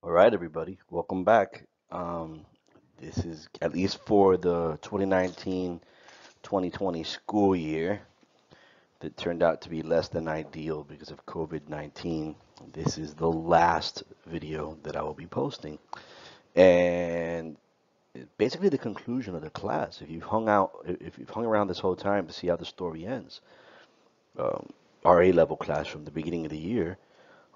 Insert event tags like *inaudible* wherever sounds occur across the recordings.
All right, everybody, welcome back. Um, this is at least for the 2019 2020 school year that turned out to be less than ideal because of COVID 19. This is the last video that I will be posting. And basically, the conclusion of the class. If you've hung out, if you've hung around this whole time to see how the story ends, um, our A level class from the beginning of the year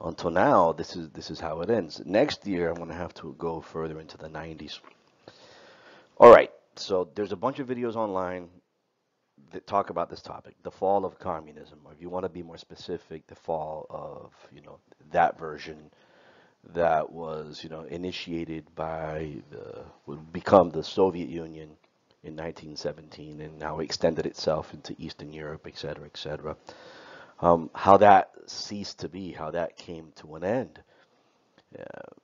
until now, this is this is how it ends. Next year, I'm going to have to go further into the 90s. All right, so there's a bunch of videos online that talk about this topic, the fall of communism, or if you want to be more specific, the fall of you know that version that was you know initiated by the would become the Soviet Union in 1917 and now extended itself into Eastern Europe, etc., cetera, et cetera. Um, how that ceased to be, how that came to an end uh,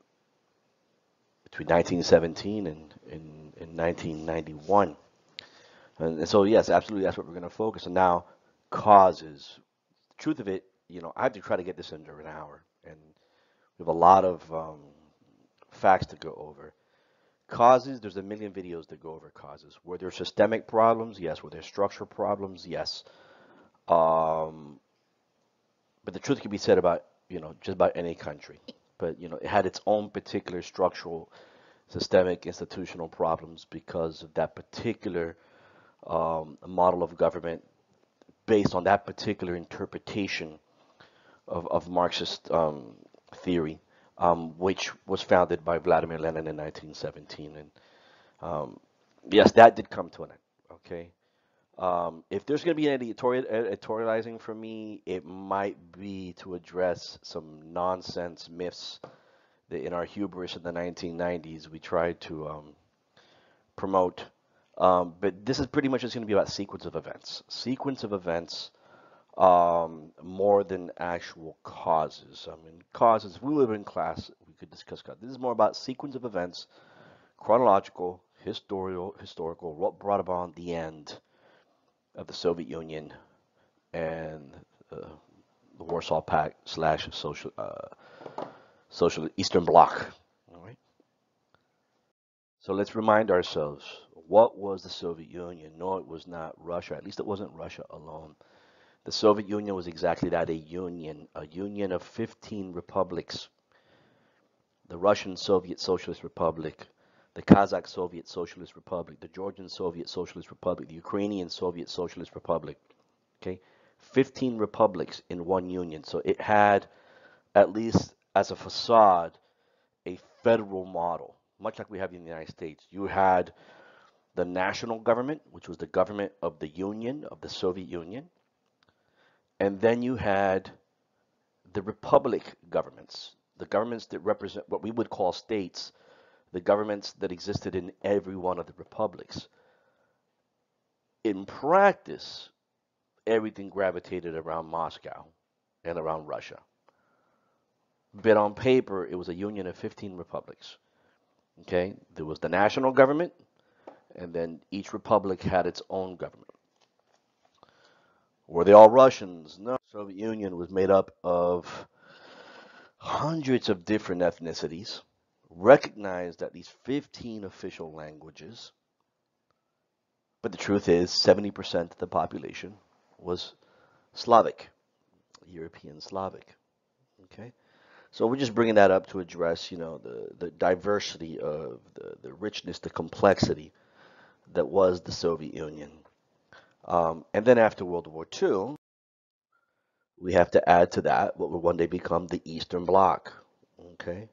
between 1917 and, and, and 1991. And, so, yes, absolutely, that's what we're going to focus on. Now, causes. Truth of it, you know, I have to try to get this under an hour, and we have a lot of um, facts to go over. Causes, there's a million videos that go over causes. Were there systemic problems? Yes. Were there structural problems? Yes. Um, but the truth can be said about, you know, just about any country. But, you know, it had its own particular structural, systemic, institutional problems because of that particular um, model of government based on that particular interpretation of, of Marxist um, theory, um, which was founded by Vladimir Lenin in 1917. And um, yes, that did come to an end. Okay. Um, if there's going to be any editorial, editorializing from me, it might be to address some nonsense myths that in our hubris in the 1990s we tried to um, promote um, but this is pretty much just going to be about sequence of events. Sequence of events um, more than actual causes. I mean, causes, we live in class, we could discuss causes. This is more about sequence of events, chronological, historical, historical, what brought about the end of the Soviet Union and uh, the Warsaw Pact slash social, uh, social Eastern Bloc. All right. So let's remind ourselves what was the Soviet Union? No, it was not Russia. At least it wasn't Russia alone. The Soviet Union was exactly that a union, a union of 15 republics. The Russian Soviet Socialist Republic, the Kazakh Soviet Socialist Republic, the Georgian Soviet Socialist Republic, the Ukrainian Soviet Socialist Republic. Okay, 15 republics in one union. So it had, at least as a facade, a federal model, much like we have in the United States. You had the national government, which was the government of the Union, of the Soviet Union. And then you had the republic governments, the governments that represent what we would call states, the governments that existed in every one of the republics. In practice, everything gravitated around Moscow and around Russia. But on paper, it was a union of 15 republics. Okay, there was the national government, and then each republic had its own government. Were they all Russians? No. The Soviet Union was made up of hundreds of different ethnicities, recognized at least 15 official languages. But the truth is, 70% of the population was Slavic, European Slavic. Okay? So we're just bringing that up to address, you know, the, the diversity of the, the richness, the complexity that was the Soviet Union. Um, and then after World War II, we have to add to that what will one day become the Eastern Bloc. Okay?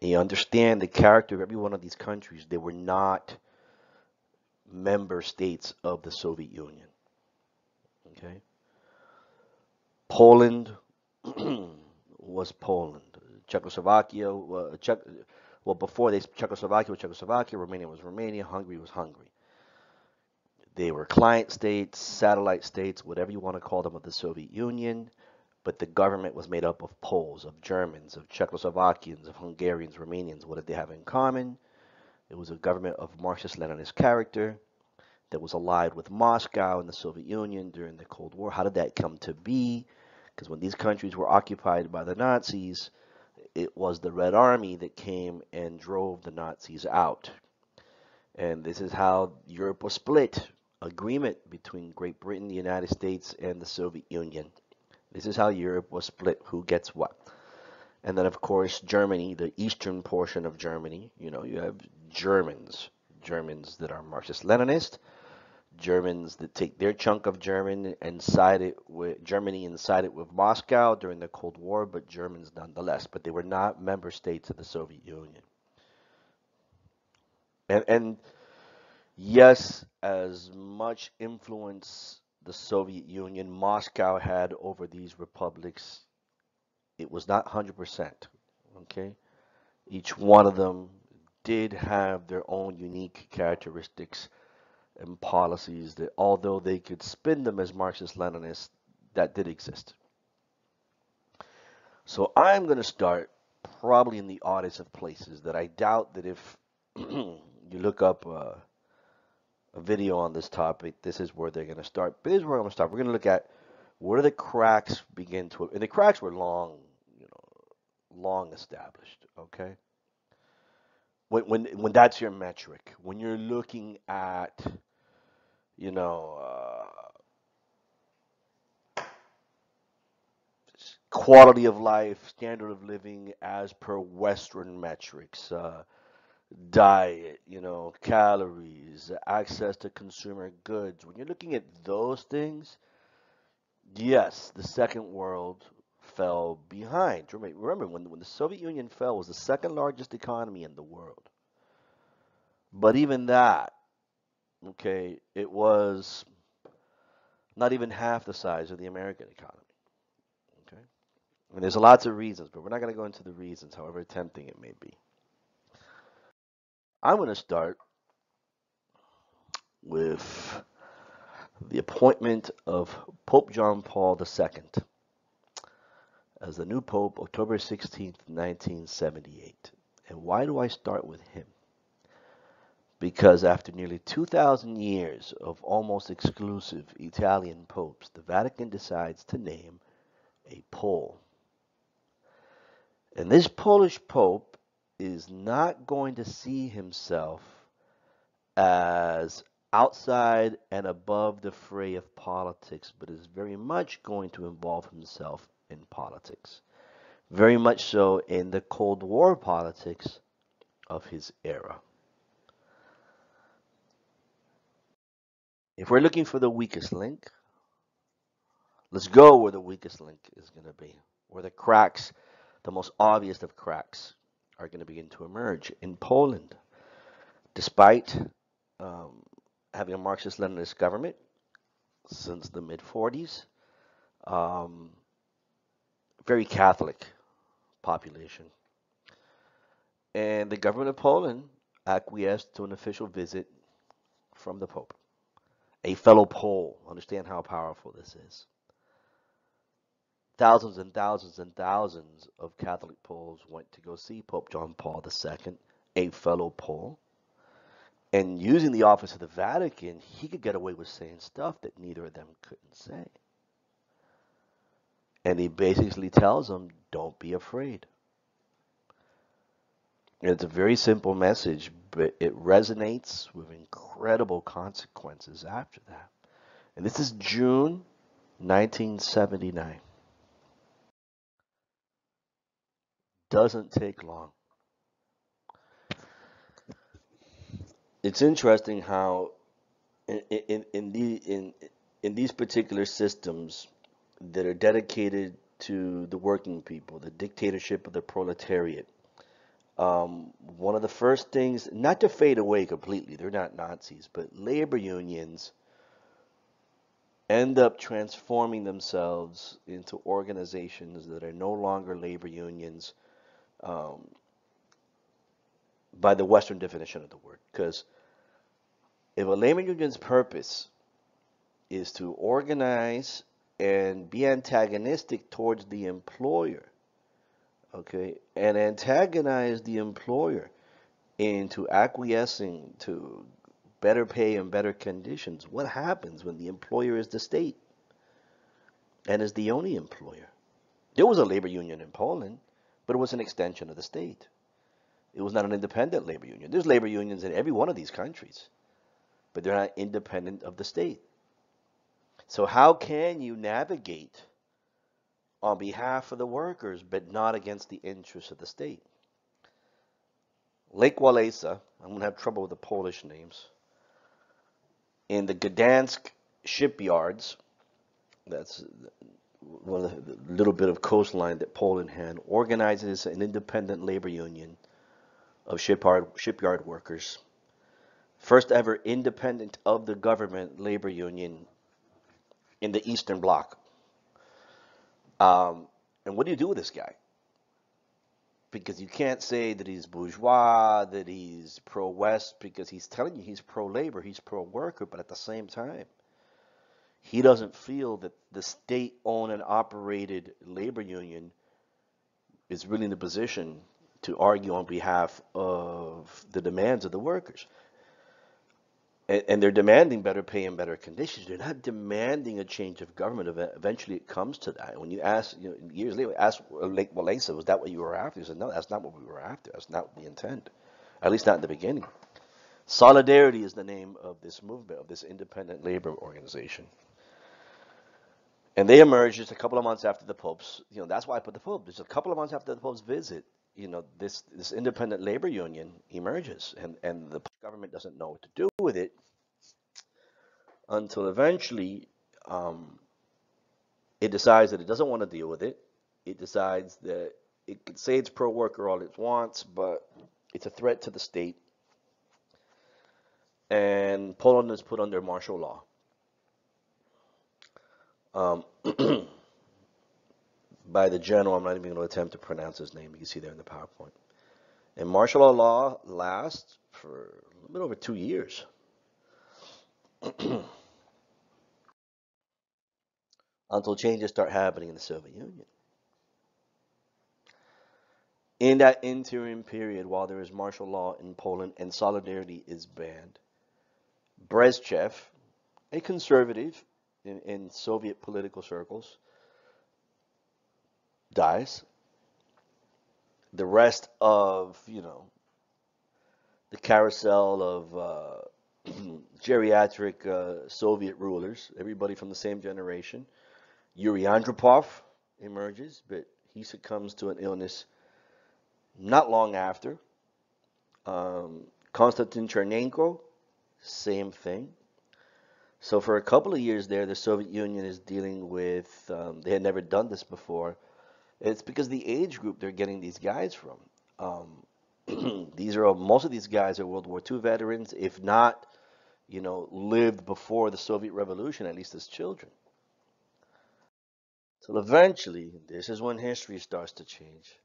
You understand the character of every one of these countries. They were not member states of the Soviet Union. Okay? Poland *clears throat* was Poland. Czechoslovakia, uh, Czech, well, before they Czechoslovakia was Czechoslovakia, Romania was Romania, Hungary was Hungary. They were client states, satellite states, whatever you want to call them, of the Soviet Union. But the government was made up of Poles, of Germans, of Czechoslovakians, of Hungarians, Romanians. What did they have in common? It was a government of Marxist-Leninist character that was allied with Moscow and the Soviet Union during the Cold War. How did that come to be? Because when these countries were occupied by the Nazis, it was the Red Army that came and drove the Nazis out. And this is how Europe was split. Agreement between Great Britain, the United States, and the Soviet Union. This is how Europe was split, who gets what. And then, of course, Germany, the eastern portion of Germany, you know, you have Germans, Germans that are Marxist-Leninist, Germans that take their chunk of German and side it with Germany and side it with Moscow during the Cold War, but Germans nonetheless. But they were not member states of the Soviet Union. And and yes, as much influence the Soviet Union, Moscow had over these republics, it was not 100%. Okay, each one of them did have their own unique characteristics and policies that, although they could spin them as Marxist Leninists, that did exist. So I'm going to start probably in the oddest of places that I doubt that if *clears throat* you look up uh, a video on this topic, this is where they're going to start. But this is where I'm going to start. We're going to look at where the cracks begin to, and the cracks were long, you know, long established. Okay, when when when that's your metric, when you're looking at you know, uh, quality of life, standard of living as per Western metrics, uh, diet, you know, calories, access to consumer goods. When you're looking at those things, yes, the second world fell behind. Remember, when, when the Soviet Union fell, was the second largest economy in the world. But even that okay, it was not even half the size of the American economy. Okay? And there's lots of reasons, but we're not going to go into the reasons, however tempting it may be. I'm going to start with the appointment of Pope John Paul II as the new Pope October 16th, 1978. And why do I start with him? because after nearly 2,000 years of almost exclusive Italian popes, the Vatican decides to name a Pole. And this Polish pope is not going to see himself as outside and above the fray of politics, but is very much going to involve himself in politics. Very much so in the Cold War politics of his era. If we're looking for the weakest link, let's go where the weakest link is going to be, where the cracks, the most obvious of cracks, are going to begin to emerge. In Poland, despite um, having a Marxist Leninist government since the mid 40s, um, very Catholic population. And the government of Poland acquiesced to an official visit from the Pope a fellow Pole. Understand how powerful this is. Thousands and thousands and thousands of Catholic Poles went to go see Pope John Paul II, a fellow Pole. And using the office of the Vatican, he could get away with saying stuff that neither of them couldn't say. And he basically tells them, don't be afraid. It's a very simple message, but it resonates with incredible consequences after that. And this is June 1979. Doesn't take long. It's interesting how in, in, in, the, in, in these particular systems that are dedicated to the working people, the dictatorship of the proletariat, um, one of the first things, not to fade away completely, they're not Nazis, but labor unions end up transforming themselves into organizations that are no longer labor unions um, by the Western definition of the word. Because if a labor union's purpose is to organize and be antagonistic towards the employer, okay, and antagonize the employer into acquiescing to better pay and better conditions, what happens when the employer is the state and is the only employer? There was a labor union in Poland, but it was an extension of the state. It was not an independent labor union. There's labor unions in every one of these countries, but they're not independent of the state. So how can you navigate on behalf of the workers, but not against the interests of the state? Lech Walesa, I'm going to have trouble with the Polish names, in the Gdansk shipyards, that's one the little bit of coastline that Poland had, organizes an independent labor union of shipyard, shipyard workers. First ever independent of the government labor union in the Eastern Bloc. Um, and what do you do with this guy? Because you can't say that he's bourgeois, that he's pro West, because he's telling you he's pro labor, he's pro worker, but at the same time, he doesn't feel that the state owned and operated labor union is really in the position to argue on behalf of the demands of the workers and, and, they're demanding better pay and better conditions. They're not demanding a change of government. Eventually, it comes to that. When you ask, you know, years later, ask Lech Walesa, was that what you were after? He said, no, that's not what we were after. That's not the intent. At least not in the beginning. Solidarity is the name of this movement, of this independent labor organization. And they emerged just a couple of months after the Pope's, you know, that's why I put the Pope. Just a couple of months after the Pope's visit, you know, this, this independent labor union emerges and, and the government doesn't know what to do with it until eventually um, it decides that it doesn't want to deal with it. It decides that it can say it's pro worker all it wants, but it's a threat to the state. And Poland is put under martial law. Um, *clears throat* by the general, I'm not even going to attempt to pronounce his name. You can see there in the PowerPoint. And martial law lasts for a little bit over two years. *clears throat* Until changes start happening in the Soviet Union. In that interim period, while there is martial law in Poland and solidarity is banned, Brezhnev, a conservative in, in Soviet political circles, dies. The rest of, you know, the carousel of uh, *clears throat* geriatric uh, Soviet rulers, everybody from the same generation. Yuri Andropov emerges, but he succumbs to an illness not long after. Um, Konstantin Chernenko, same thing. So for a couple of years there, the Soviet Union is dealing with, um, they had never done this before. It's because the age group they're getting these guys from. Um, *clears throat* these are most of these guys are World War II veterans, if not, you know, lived before the Soviet Revolution, at least as children. So eventually, this is when history starts to change.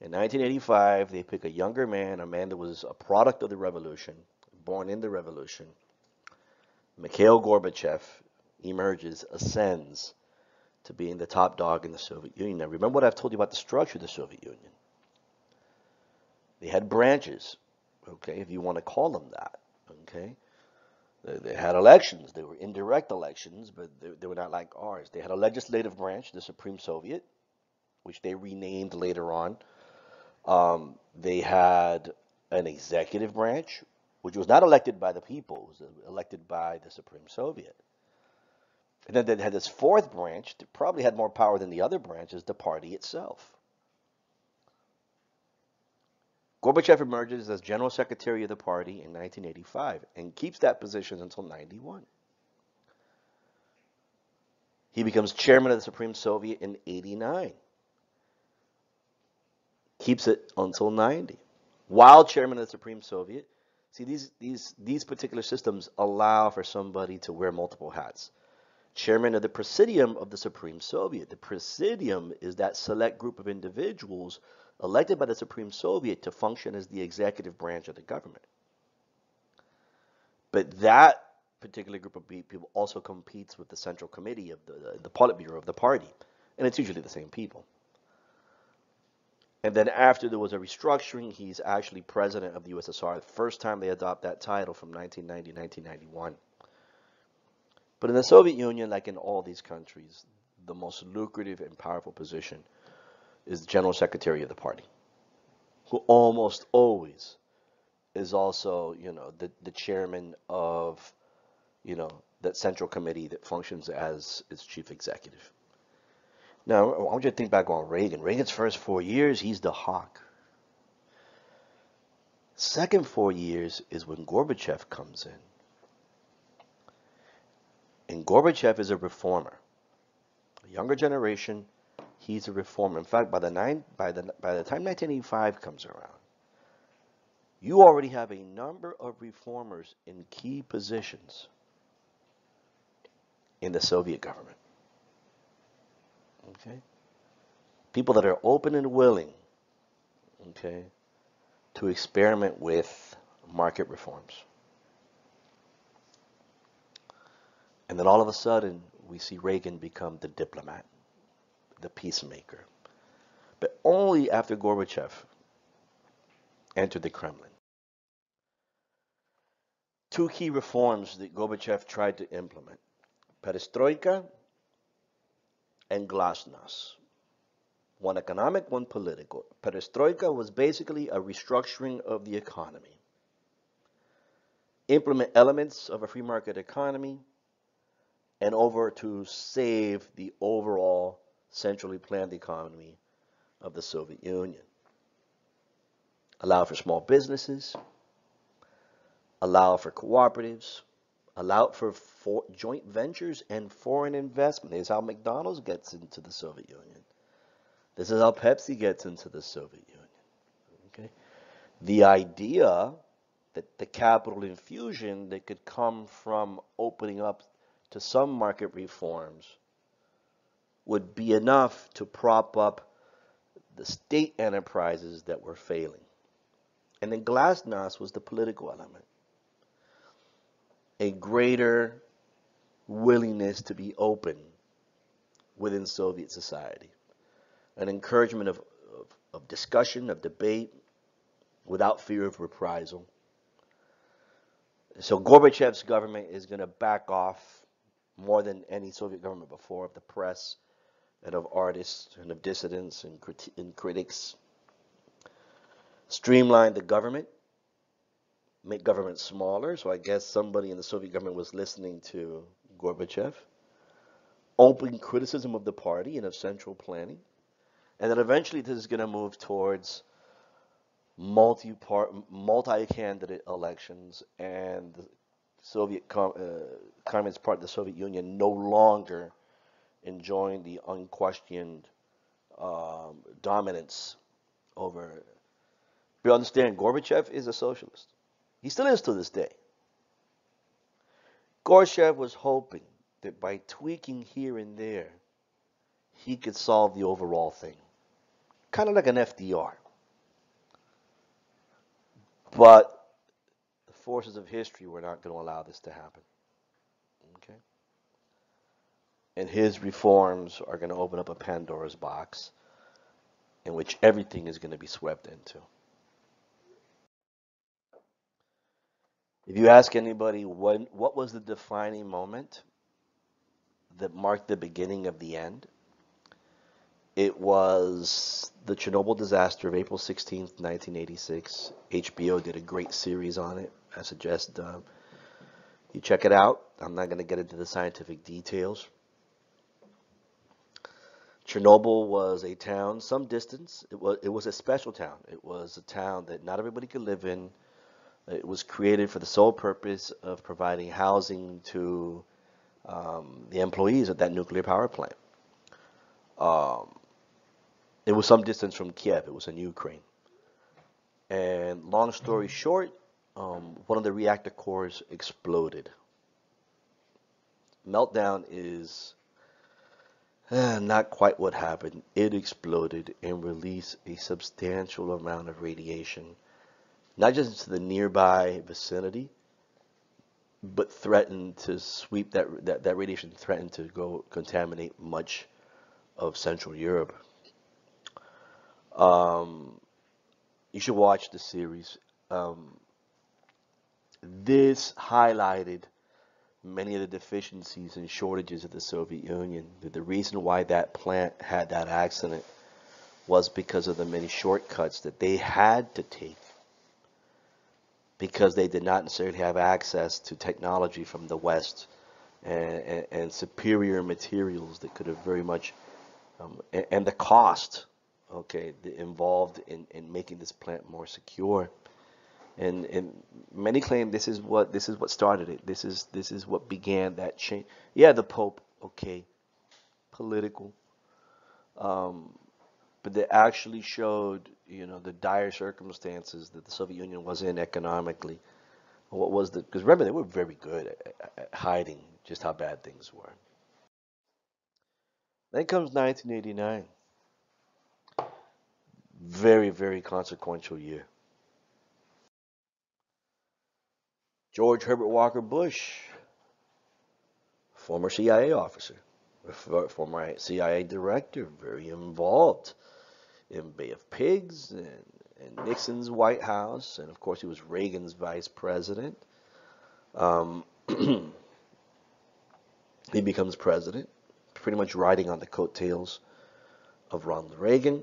In 1985, they pick a younger man, a man that was a product of the revolution, born in the revolution. Mikhail Gorbachev emerges, ascends to being the top dog in the Soviet Union. Now, remember what I've told you about the structure of the Soviet Union. They had branches, okay, if you want to call them that, okay. They, they had elections. They were indirect elections, but they, they were not like ours. They had a legislative branch, the Supreme Soviet, which they renamed later on. Um, they had an executive branch, which was not elected by the people, it was uh, elected by the Supreme Soviet. And then they had this fourth branch that probably had more power than the other branches, the party itself. Gorbachev emerges as General Secretary of the party in 1985 and keeps that position until 91. He becomes chairman of the Supreme Soviet in 89. Keeps it until 90. While chairman of the Supreme Soviet, see these these these particular systems allow for somebody to wear multiple hats. Chairman of the Presidium of the Supreme Soviet. The Presidium is that select group of individuals elected by the Supreme Soviet to function as the executive branch of the government. But that particular group of people also competes with the Central Committee of the, the Politburo of the party, and it's usually the same people. And then after there was a restructuring, he's actually president of the USSR. The first time they adopt that title from 1990 1991. But in the Soviet Union, like in all these countries, the most lucrative and powerful position is the general secretary of the party, who almost always is also, you know, the, the chairman of, you know, that central committee that functions as its chief executive. Now, I want you to think back on Reagan. Reagan's first four years, he's the hawk. Second four years is when Gorbachev comes in. And Gorbachev is a reformer. A younger generation, he's a reformer. In fact, by the nine by the by the time 1985 comes around, you already have a number of reformers in key positions in the Soviet government. Okay? People that are open and willing, okay, to experiment with market reforms. And then all of a sudden, we see Reagan become the diplomat, the peacemaker. But only after Gorbachev entered the Kremlin. Two key reforms that Gorbachev tried to implement perestroika and glasnost. One economic, one political. Perestroika was basically a restructuring of the economy. Implement elements of a free market economy and over to save the overall centrally planned economy of the Soviet Union. Allow for small businesses, allow for cooperatives, allow for, for joint ventures and foreign investment. This is how McDonald's gets into the Soviet Union. This is how Pepsi gets into the Soviet Union. Okay? The idea that the capital infusion that could come from opening up to some market reforms would be enough to prop up the state enterprises that were failing. And then glasnost was the political element. A greater willingness to be open within Soviet society. An encouragement of, of, of discussion, of debate, without fear of reprisal. So Gorbachev's government is going to back off more than any Soviet government before of the press and of artists and of dissidents and, criti- and critics. Streamline the government, make government smaller. So I guess somebody in the Soviet government was listening to Gorbachev. Open criticism of the party and of central planning. And then eventually this is going to move towards multi-part, multi-candidate elections and the Soviet com- uh, Communist Party, the Soviet Union, no longer enjoying the unquestioned um, dominance over. You understand, Gorbachev is a socialist. He still is to this day. Gorbachev was hoping that by tweaking here and there, he could solve the overall thing. Kind of like an FDR. But the forces of history were not going to allow this to happen. Okay? And his reforms are going to open up a Pandora's box in which everything is going to be swept into. If you ask anybody when, what was the defining moment that marked the beginning of the end, it was the Chernobyl disaster of April 16th, 1986. HBO did a great series on it. I suggest uh, you check it out. I'm not going to get into the scientific details. Chernobyl was a town some distance. It was it was a special town. It was a town that not everybody could live in. It was created for the sole purpose of providing housing to um, the employees of that nuclear power plant. Um, it was some distance from Kiev. It was in Ukraine. And long story short, um, one of the reactor cores exploded. Meltdown is uh, not quite what happened. It exploded and released a substantial amount of radiation, not just the nearby vicinity, but threatened to sweep that, that, that radiation threatened to go contaminate much of Central Europe. Um, you should watch the series. Um, this highlighted many of the deficiencies and shortages of the Soviet Union. The reason why that plant had that accident was because of the many shortcuts that they had to take because they did not necessarily have access to technology from the West and, and, and superior materials that could have very much, um, and, and, the cost, okay, involved in, in making this plant more secure. And, and many claim this is what this is what started it. This is this is what began that change. Yeah, the Pope, okay, political, um, but they actually showed you know the dire circumstances that the Soviet Union was in economically. What was the? Because remember they were very good at, at hiding just how bad things were. Then comes 1989. Very, very consequential year. George Herbert Walker Bush, former CIA officer, former CIA director, very involved in Bay of Pigs and, and Nixon's White House, and of course he was Reagan's vice president. Um, *clears throat* he becomes president, pretty much riding on the coattails of Ronald Reagan.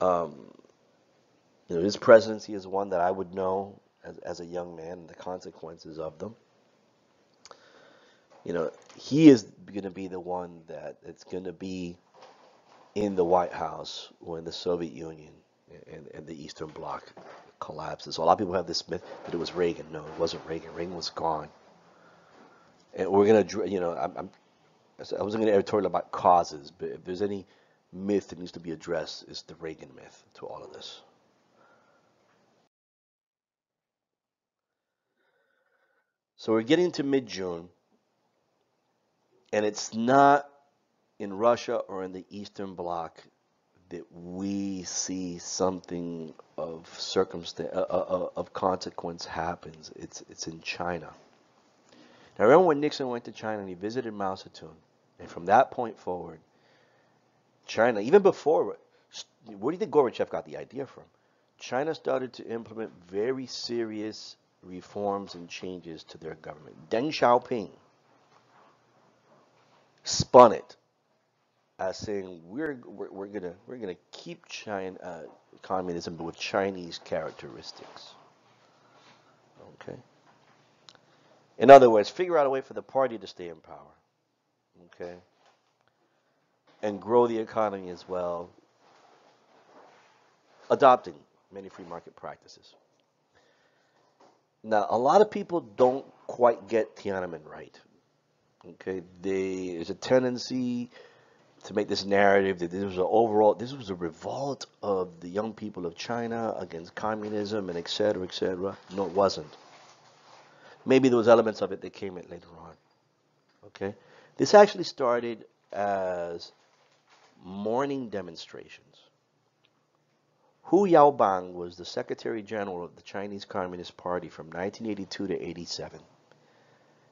Um, you know, his presidency is one that I would know as, as a young man and the consequences of them. You know, he is going to be the one that it's going to be in the White House when the Soviet Union and, and the Eastern Bloc collapses. So a lot of people have this myth that it was Reagan. No, it wasn't Reagan. Reagan was gone. And we're gonna, you know, I'm, I'm I wasn't gonna editorial about causes, but if there's any myth that needs to be addressed, it's the Reagan myth to all of this. So we're getting to mid-June, and it's not in Russia or in the Eastern Bloc that we see something of circumstance uh, uh, uh, of consequence happens. It's it's in China. Now remember when Nixon went to China and he visited Mao Zedong, and from that point forward, China, even before, where do you think Gorbachev got the idea from? China started to implement very serious reforms and changes to their government. Deng Xiaoping spun it as saying we're we're, we're gonna we're gonna keep China uh, communism but with Chinese characteristics. Okay. In other words, figure out a way for the party to stay in power. Okay. And grow the economy as well, adopting many free market practices. Now, a lot of people don't quite get Tiananmen right. Okay, they, there's a tendency to make this narrative that this was an overall, this was a revolt of the young people of China against communism and et cetera, et cetera. No, it wasn't. Maybe there was elements of it that came in later on. Okay, this actually started as mourning demonstrations. Hu Yaobang was the Secretary General of the Chinese Communist Party from 1982 to 87.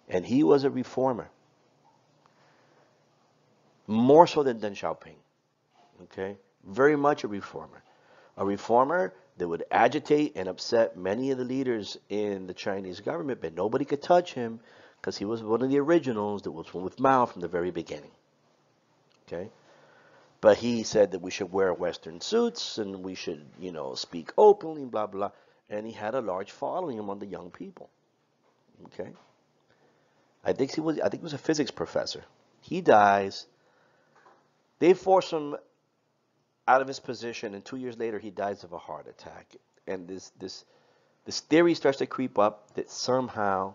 And he was a reformer. More so than Deng Xiaoping. Okay? Very much a reformer. A reformer that would agitate and upset many of the leaders in the Chinese government, but nobody could touch him because he was one of the originals that was with Mao from the very beginning. Okay? But he said that we should wear Western suits and we should, you know, speak openly, blah, blah. And he had a large following among the young people. Okay? I think he was I think he was a physics professor. He dies. They force him out of his position, and two years later he dies of a heart attack. And this this this theory starts to creep up that somehow,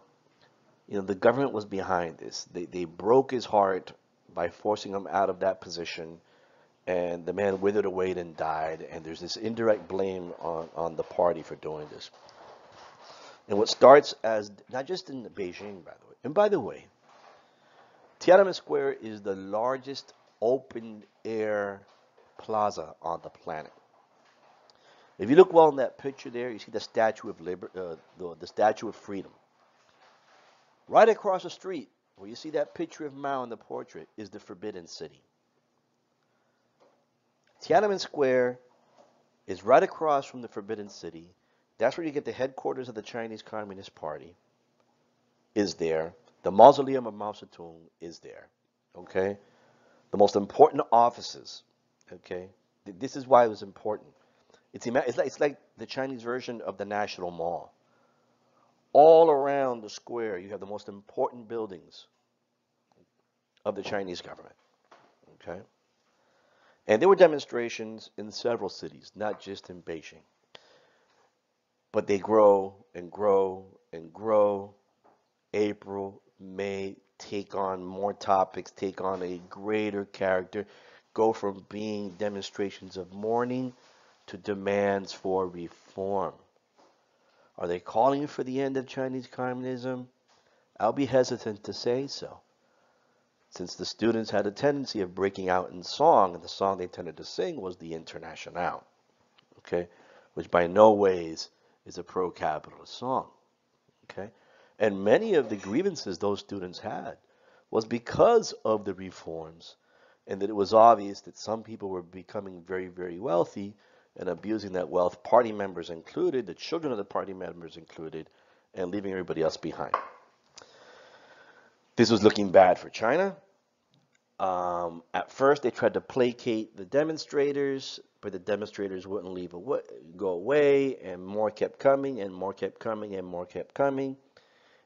you know, the government was behind this. They they broke his heart by forcing him out of that position, and the man withered away and died. And there's this indirect blame on on the party for doing this. And what starts as not just in Beijing, by the way. And by the way, Tiananmen Square is the largest open air plaza on the planet. If you look well in that picture there, you see the Statue of Liber- uh, the, the Statue of Freedom. Right across the street, where you see that picture of Mao in the portrait, is the Forbidden City. Tiananmen Square is right across from the Forbidden City. That's where you get the headquarters of the Chinese Communist Party. Is there. The mausoleum of Mao Zedong is there. Okay? The most important offices okay, This is why it was important. It's, it's, like, it's like the Chinese version of the National Mall. All around the square, you have the most important buildings of the Chinese government. Okay? And there were demonstrations in several cities, not just in Beijing. But they grow and grow and grow. April, May, take on more topics, take on a greater character, go from being demonstrations of mourning to demands for reform. Are they calling for the end of Chinese communism? I'll be hesitant to say so. Since the students had a tendency of breaking out in song, and the song they tended to sing was the Internationale, okay, which by no ways is a pro-capitalist song, okay? And many of the grievances those students had was because of the reforms and that it was obvious that some people were becoming very, very wealthy and abusing that wealth, party members included, the children of the party members included, and leaving everybody else behind. This was looking bad for China. Um, at first, they tried to placate the demonstrators, but the demonstrators wouldn't leave away, go away, and more kept coming, and more kept coming, and more kept coming.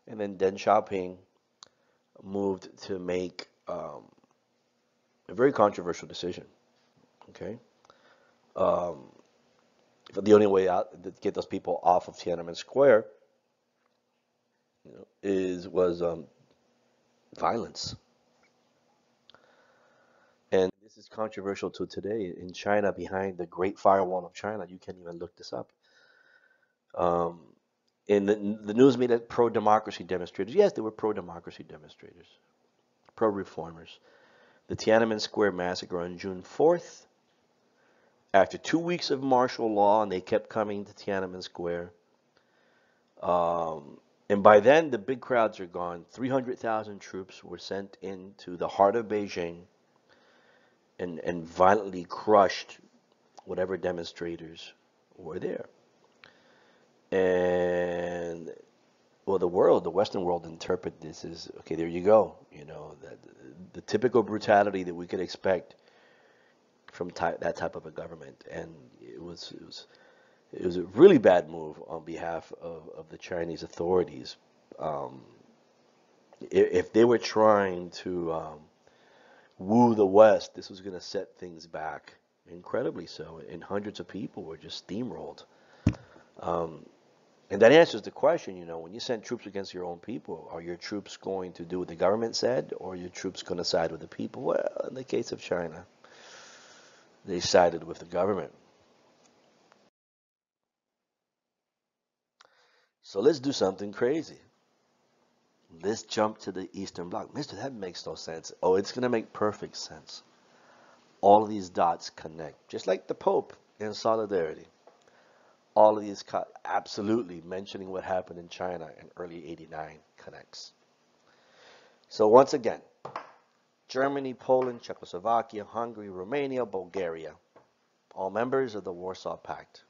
And then Deng Xiaoping moved to make um, a very controversial decision. Okay, um, the only way out to get those people off of Tiananmen Square you know, is was um, violence. And this is controversial to today in China. Behind the Great Firewall of China, you can't even look this up. Um, in the, the news media, pro-democracy demonstrators. Yes, they were pro-democracy demonstrators, pro-reformers. The Tiananmen Square massacre on June 4th. After two weeks of martial law, and they kept coming to Tiananmen Square. Um, and by then, the big crowds are gone. 300,000 troops were sent into the heart of Beijing and, and violently crushed whatever demonstrators were there and well the world the western world interpret this as okay there you go you know that the typical brutality that we could expect from ty- that type of a government. And it was it was it was a really bad move on behalf of, of the Chinese authorities. Um, if, if, they were trying to um, woo the West this was going to set things back incredibly so and hundreds of people were just steamrolled. Um, and that answers the question, you know, when you send troops against your own people, are your troops going to do what the government said, or are your troops going to side with the people? Well, in the case of China, they sided with the government. So let's do something crazy. Let's jump to the Eastern Bloc. Mister, that makes no sense. Oh, it's going to make perfect sense. All of these dots connect, just like the Pope in solidarity all of these absolutely mentioning what happened in China in early 89 connects. So once again, Germany, Poland, Czechoslovakia, Hungary, Romania, Bulgaria, all members of the Warsaw Pact.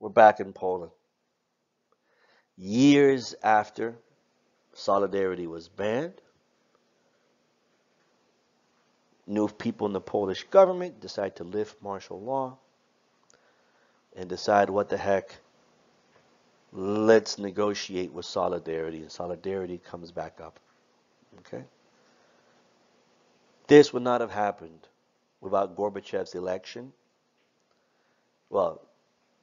We're back in Poland. Years after Solidarity was banned, new people in the Polish government decide to lift martial law and decide what the heck, let's negotiate with solidarity. And solidarity comes back up. Okay? This would not have happened without Gorbachev's election. Well,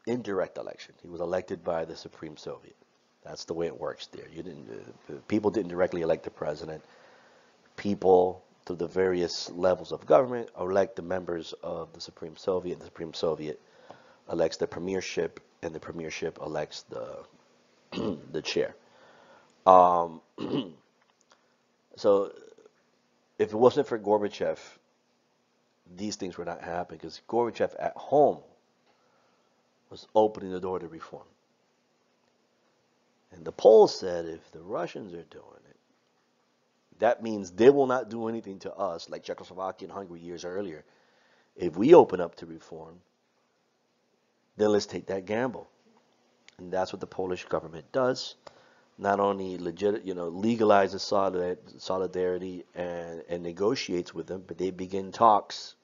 indirect election. He was elected by the Supreme Soviet. That's the way it works there. You didn't, uh, people didn't directly elect the president. People through the various levels of government elect the members of the Supreme Soviet. The Supreme Soviet elects the premiership, and the premiership elects the *clears throat* the chair. Um, *clears throat* so, if it wasn't for Gorbachev, these things would not happen because Gorbachev at home was opening the door to reform. And the Poles said if the Russians are doing it, that means they will not do anything to us like Czechoslovakia and Hungary years earlier. If we open up to reform, then let's take that gamble. And that's what the Polish government does. not only legit, you know, legalizes solidarity and, and negotiates with them, but they begin talks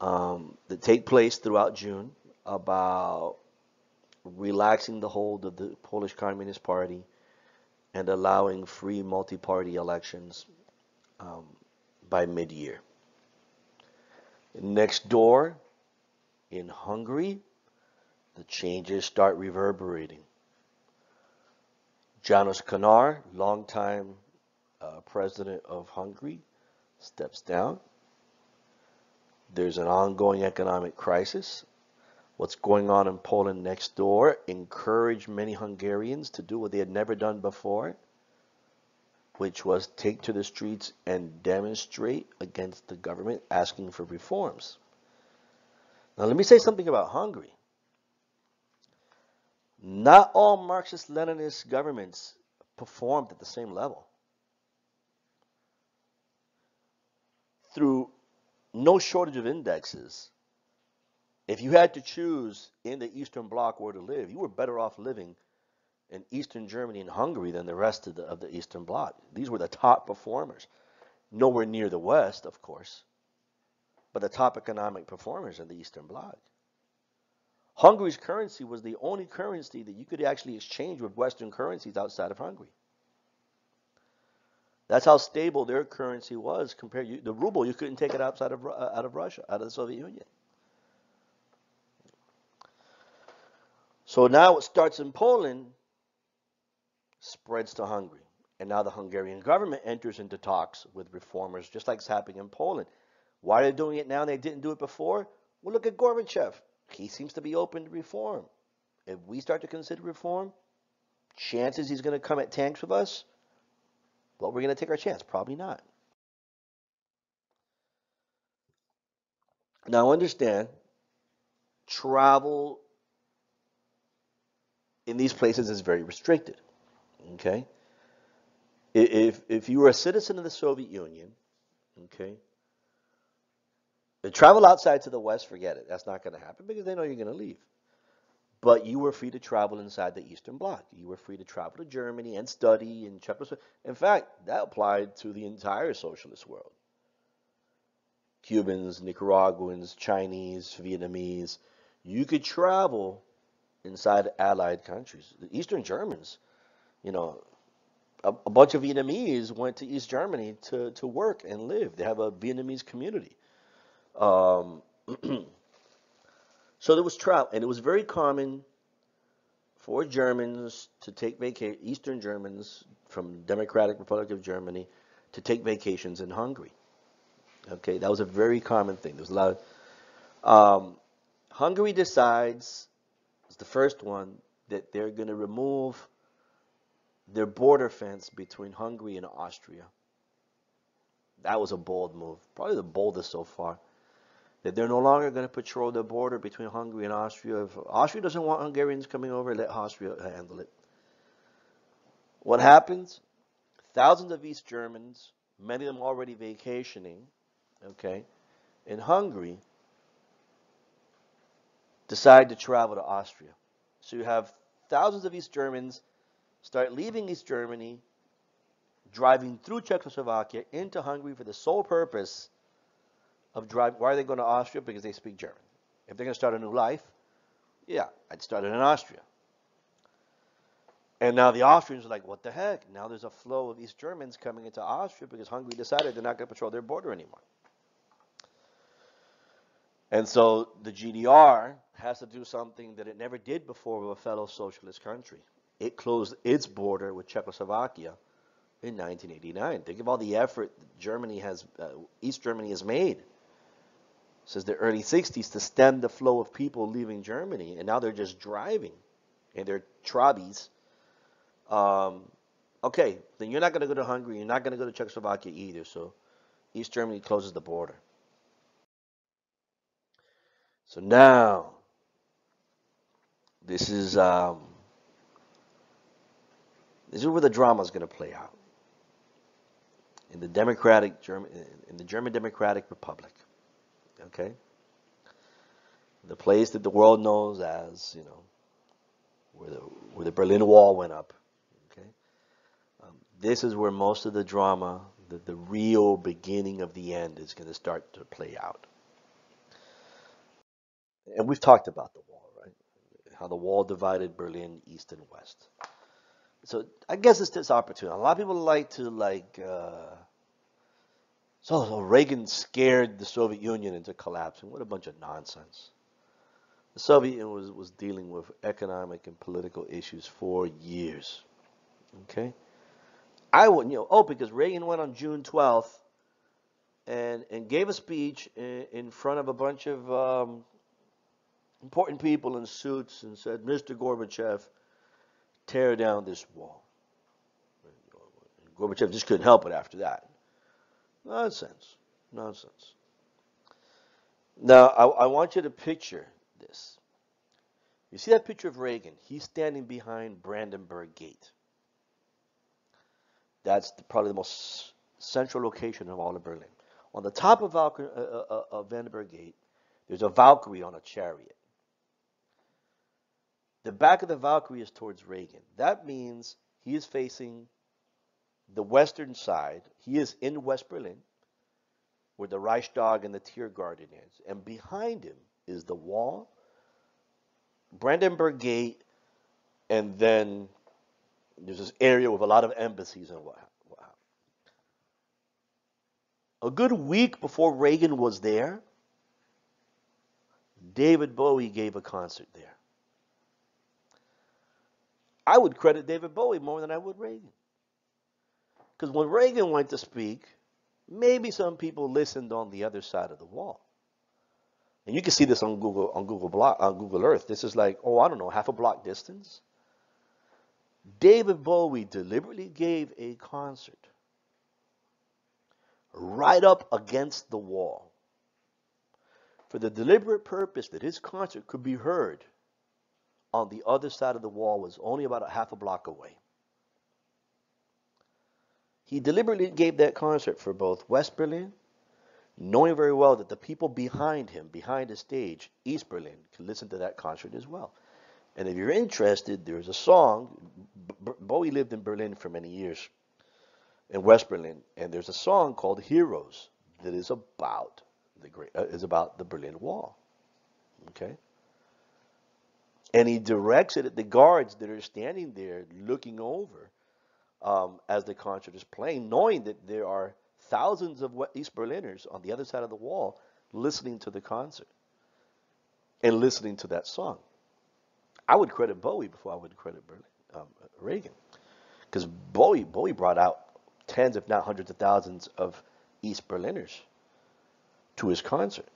um, that take place throughout June about relaxing the hold of the Polish Communist Party and allowing free multi-party elections um, by mid-year. Next door, in Hungary, the changes start reverberating. Janos Kadar, longtime uh, president of Hungary, steps down. There's an ongoing economic crisis. What's going on in Poland next door encouraged many Hungarians to do what they had never done before, which was take to the streets and demonstrate against the government asking for reforms. Now, let me say something about Hungary. Not all Marxist Leninist governments performed at the same level. Through no shortage of indexes, if you had to choose in the Eastern Bloc where to live, you were better off living in Eastern Germany and Hungary than the rest of the, of the Eastern Bloc. These were the top performers. Nowhere near the West, of course, but the top economic performers in the Eastern Bloc. Hungary's currency was the only currency that you could actually exchange with Western currencies outside of Hungary. That's how stable their currency was compared to the ruble. You couldn't take it outside of uh, out of Russia, out of the Soviet Union. So now it starts in Poland, spreads to Hungary, and now the Hungarian government enters into talks with reformers, just like it's happening in Poland. Why are they doing it now? and They didn't do it before. Well, look at Gorbachev he seems to be open to reform. If we start to consider reform, chances he's going to come at tanks with us, well, we're going to take our chance. Probably not. Now, understand, travel in these places is very restricted. Okay? If, if you were a citizen of the Soviet Union, okay, travel outside to the west, forget it. That's not going to happen because they know you're going to leave. But you were free to travel inside the Eastern Bloc. You were free to travel to Germany and study in Czechoslovakia. In fact, that applied to the entire socialist world. Cubans, Nicaraguans, Chinese, Vietnamese. You could travel inside allied countries. The Eastern Germans, you know, a, a bunch of Vietnamese went to East Germany to, to work and live. They have a Vietnamese community. Um, *clears throat* so there was travel, and it was very common for Germans to take vacation, Eastern Germans from Democratic Republic of Germany, to take vacations in Hungary. Okay, that was a very common thing. There was a lot of. Um, Hungary decides, the first one, that they're going to remove their border fence between Hungary and Austria. That was a bold move, probably the boldest so far that they're no longer going to patrol the border between Hungary and Austria. If Austria doesn't want Hungarians coming over, let Austria handle it. What happens? Thousands of East Germans, many of them already vacationing, okay, in Hungary, decide to travel to Austria. So you have thousands of East Germans start leaving East Germany, driving through Czechoslovakia into Hungary for the sole purpose of driving. Why are they going to Austria? Because they speak German. If they're going to start a new life, yeah, I'd start it in Austria. And now the Austrians are like, what the heck? Now there's a flow of East Germans coming into Austria because Hungary decided they're not going to patrol their border anymore. And so the GDR has to do something that it never did before with a fellow socialist country. It closed its border with Czechoslovakia in 1989. Think of all the effort Germany has, uh, East Germany has made since the early 60s to stem the flow of people leaving Germany, and now they're just driving in their Trabis. Um, okay, then you're not going to go to Hungary, you're not going to go to Czechoslovakia either, so East Germany closes the border. So now, this is um, this is where the drama is going to play out in the Democratic German in the German Democratic Republic. Okay? The place that the world knows as, you know, where the where the Berlin Wall went up. Okay, um, this is where most of the drama, the, the real beginning of the end, is going to start to play out. And we've talked about the wall, right? How the wall divided Berlin east and west. So I guess it's this opportunity. A lot of people like to like. Uh, so, so Reagan scared the Soviet Union into collapsing. What a bunch of nonsense. The Soviet Union was, was dealing with economic and political issues for years. Okay? I wouldn't, you know, oh, because Reagan went on June 12th and, and gave a speech in, in front of a bunch of um, important people in suits and said, Mr. Gorbachev, tear down this wall. Gorbachev just couldn't help it after that. Nonsense. Nonsense. Now, I, I want you to picture this. You see that picture of Reagan? He's standing behind Brandenburg Gate. That's the, probably the most central location of all of Berlin. On the top of, Valkyrie, uh, uh, uh, of Brandenburg Gate, there's a Valkyrie on a chariot. The back of the Valkyrie is towards Reagan. That means he is facing the western side. He is in West Berlin, where the Reichstag and the Tiergarten is. And behind him is the wall, Brandenburg Gate, and then there's this area with a lot of embassies and what. what a good week before Reagan was there, David Bowie gave a concert there. I would credit David Bowie more than I would Reagan. Because when Reagan went to speak, maybe some people listened on the other side of the wall. And you can see this on Google on Google block on Google Earth. This is like, oh, I don't know, half a block distance. David Bowie deliberately gave a concert right up against the wall for the deliberate purpose that his concert could be heard on the other side of the wall was only about a half a block away. He deliberately gave that concert for both West Berlin, knowing very well that the people behind him, behind the stage, East Berlin, could listen to that concert as well. And if you're interested, there's a song. Bowie lived in Berlin for many years, in West Berlin, and there's a song called "Heroes" that is about the great uh, is about the Berlin Wall. Okay, and he directs it at the guards that are standing there looking over um, as the concert is playing, knowing that there are thousands of East Berliners on the other side of the wall listening to the concert and listening to that song. I would credit Bowie before I would credit Berlin, um, Reagan, because Bowie Bowie brought out tens, if not hundreds of thousands of East Berliners to his concert.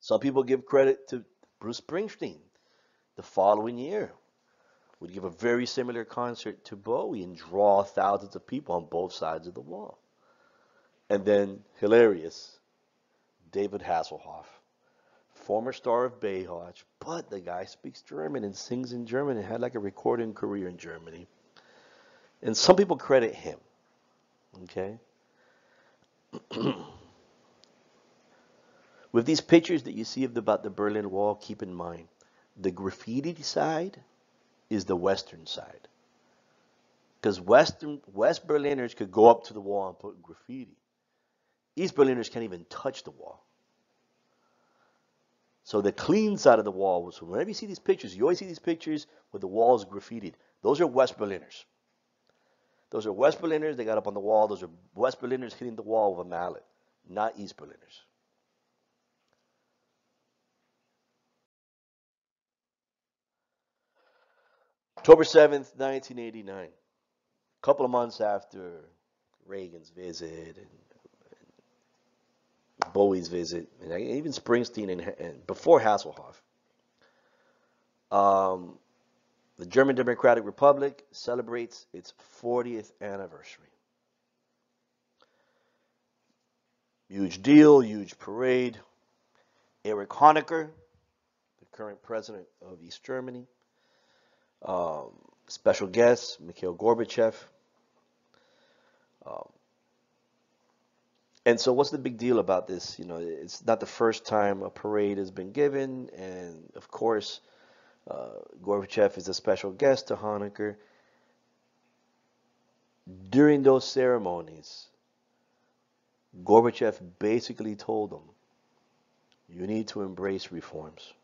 Some people give credit to Bruce Springsteen the following year would give a very similar concert to Bowie and draw thousands of people on both sides of the wall. And then, hilarious, David Hasselhoff, former star of Baywatch, but the guy speaks German and sings in German and had like a recording career in Germany. And some people credit him. Okay? *clears throat* With these pictures that you see of the, about the Berlin Wall, keep in mind the graffiti side is the western side. Because western West Berliners could go up to the wall and put graffiti. East Berliners can't even touch the wall. So the clean side of the wall was whenever you see these pictures, you always see these pictures with the walls graffitied. Those are West Berliners. Those are West Berliners. They got up on the wall. Those are West Berliners hitting the wall with a mallet, not East Berliners. October 7th, 1989, a couple of months after Reagan's visit and, Bowie's visit, and even Springsteen and, and before Hasselhoff, um, the German Democratic Republic celebrates its 40th anniversary. Huge deal, huge parade. Erich Honecker, the current president of East Germany, um, special guest, Mikhail Gorbachev. Um, and so, what's the big deal about this? You know, it's not the first time a parade has been given, and of course, Uh, Gorbachev is a special guest to Honecker. During those ceremonies, Gorbachev basically told them, you need to embrace reforms.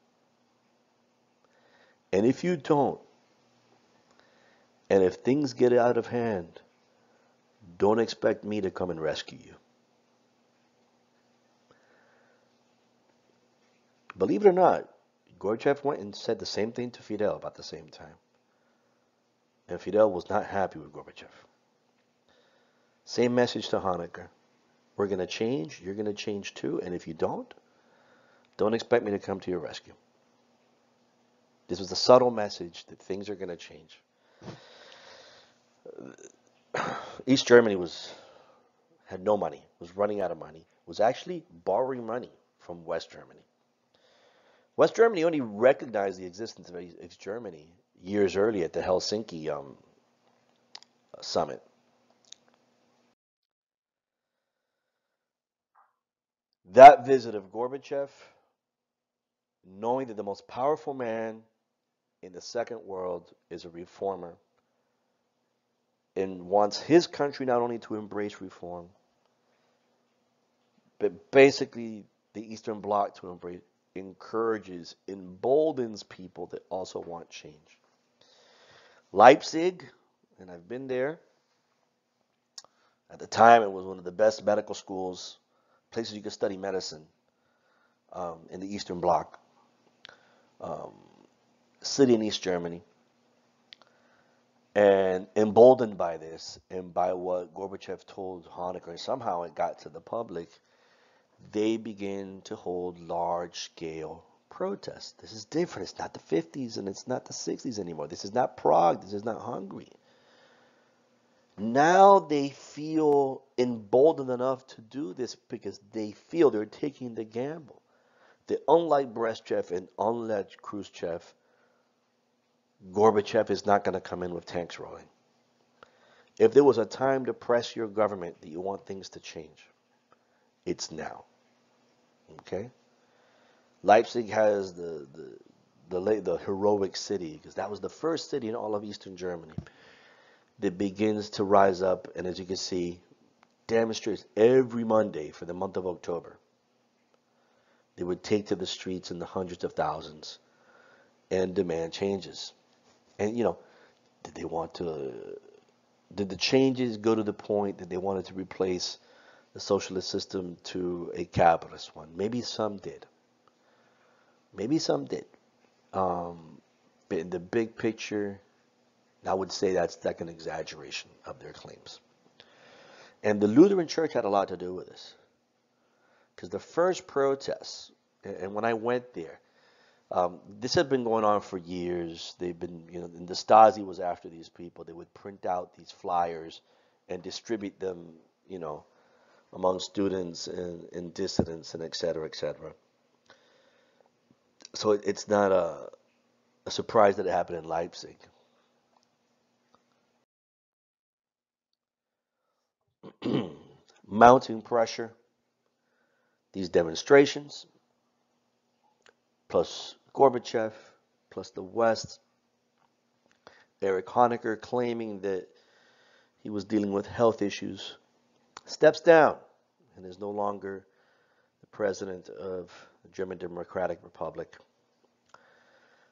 And if you don't, and if things get out of hand, don't expect me to come and rescue you. Believe it or not, Gorbachev went and said the same thing to Fidel about the same time. And Fidel was not happy with Gorbachev. Same message to Honecker. We're going to change. You're going to change too. And if you don't, don't expect me to come to your rescue. This was a subtle message that things are going to change. East Germany was had no money, was running out of money, was actually borrowing money from West Germany. West Germany only recognized the existence of East Germany years earlier at the Helsinki um, summit. That visit of Gorbachev, knowing that the most powerful man in the second world is a reformer and wants his country not only to embrace reform, but basically the Eastern Bloc to embrace, encourages, emboldens people that also want change. Leipzig, and I've been there. At the time, it was one of the best medical schools, places you could study medicine um, in the Eastern Bloc. Um, city in East Germany. And emboldened by this and by what Gorbachev told Honecker, somehow it got to the public, they began to hold large scale protests. This is different. It's not the 50s and it's not the 60s anymore. This is not Prague. This is not Hungary. Now they feel emboldened enough to do this because they feel they're taking the gamble. That unlike Brezhnev and unlike Khrushchev, Gorbachev is not going to come in with tanks rolling. If there was a time to press your government that you want things to change, it's now. Okay? Leipzig has the the the, the heroic city because that was the first city in all of Eastern Germany that begins to rise up and as you can see demonstrates every Monday for the month of October. They would take to the streets in the hundreds of thousands and demand changes. And you know, did they want to? Did the changes go to the point that they wanted to replace the socialist system to a capitalist one? Maybe some did. Maybe some did. Um, but in the big picture, I would say that's like an exaggeration of their claims. And the Lutheran Church had a lot to do with this. Because the first protests, and when I went there, um, this had been going on for years. They've been, you know, the Stasi was after these people. They would print out these flyers and distribute them, you know, among students and, and dissidents and et cetera, et cetera. So it, it's not a, a surprise that it happened in Leipzig. *clears throat* Mounting pressure, these demonstrations, plus Gorbachev, plus the West, Erich Honecker claiming that he was dealing with health issues, steps down and is no longer the president of the German Democratic Republic.